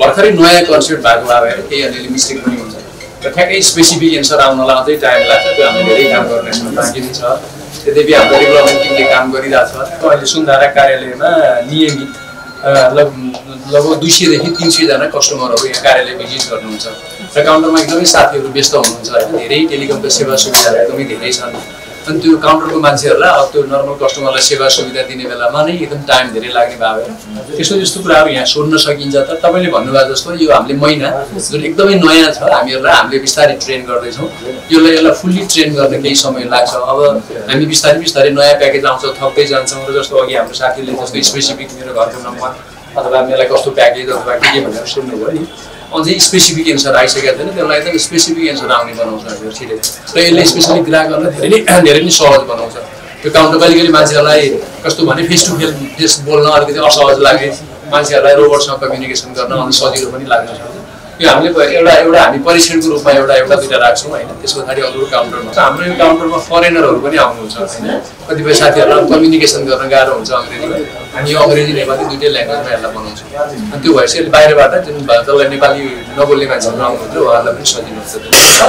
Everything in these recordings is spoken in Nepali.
भर्खरै नयाँ कन्सेप्ट भएको भएर केही अलिअलि मिस्टेक पनि हुन्छ। र ठ्याक्कै स्पेसिफिक एन्सर आउनलाई अझै टाइम लाग्छ त्यो हामीले धेरै काम गर्नेछौँ बाँकी नै छ। यद्यपि हाम्रो डेभलपमेन्ट टिमले काम गरिरहेछ अहिले सुन्धारा कार्यालयमा नियमित लग लगभग दुई सयदेखि तिन सयजना कस्टमरहरू यहाँ कार्यालय भिजिट गर्नुहुन्छ। र काउन्टरमा एकदमै साथीहरू व्यस्त हुनुहुन्छ। होइन धेरै टेलिकमको सेवा सुविधाहरू एकदमै धेरै छन्। अनि त्यो काउन्टरको मान्छेहरूलाई अब त्यो नर्मल कस्टमरलाई सेवा सुविधा दिने बेलामा नै एकदम टाइम धेरै लाग्ने भएर त्यस्तो त्यस्तो कुराहरू यहाँ सोध्न सकिन्छ त। तपाईँले भन्नुभएको जस्तो यो हामीले महिना जुन एकदमै नयाँ छ हामीहरूलाई हामीले बिस्तारै ट्रेन गर्दैछौँ। यसलाई यसलाई फुल्ली ट्रेन गर्न केही समय लाग्छ। अब हामी बिस्तारै बिस्तारै नयाँ प्याकेज आउँछ थप्दै जान्छौँ र जस्तो अघि हाम्रो साथीले जस्तो स्पेसिफिक मेरो घरको नम्बर अथवा मलाई कस्तो प्याकेज अथवा के के भनेर सुन्नुभयो नि। अझै स्पेसिफिक एन्सर आइसकेको छैन त्यसलाई एकदम स्पेसिफिक एन्सर आउने बनाउँछ हामीहरू छिटै र यसले स्पेसली ग्राहकहरूलाई धेरै नै धेरै नै सहज बनाउँछ। त्यो काउन्टर कहिले कहिले मान्छेहरूलाई कस्तो भने फेस टु फेस बोल्न अलिकति असहज लाग्ने मान्छेहरूलाई रोबोटसँग कम्युनिकेसन गर्न अलिक सजिलो पनि लाग्न सक्छ यो हामीले एउटा एउटा हामी परीक्षणको रूपमा एउटा एउटा दुइटा राख्छौँ होइन? त्यस पछाडि अरू काउन्टरमा हाम्रो यो काउन्टरमा फरेनरहरू पनि आउनुहुन्छ होइन? कतिपय साथीहरूलाई कम्युनिकेसन गर्न गाह्रो हुन्छ अङ्ग्रेजीमा। हामी यो अङ्ग्रेजी नेपाली दुइटै ल्याङ्ग्वेजमा यसलाई बनाउँछौँ। अनि त्यो भएपछि बाहिरबाट जुन जसलाई नेपाली नबोल्ने मान्छेहरू आउनुहुन्छ उहाँहरूलाई पनि सजिलो हुन्छ।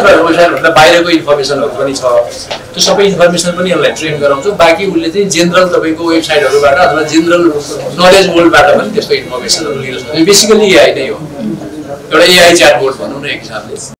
वेबसाइटभन्दा बाहिरको इन्फर्मेसनहरू पनि छ। त्यो सबै इन्फर्मेसन पनि यसलाई ट्रेन गराउँछौँ। बाँकी उसले चाहिँ जेनरल तपाईँको वेबसाइटहरूबाट अथवा जेनरल नलेज वर्ल्डबाट पनि त्यस्तो इन्फर्मेसनहरू लिन सक्छ। बेसिकली एआई नै हो। एउटा एआई च्याट बोर्ड भनौँ न एक हिसाबले।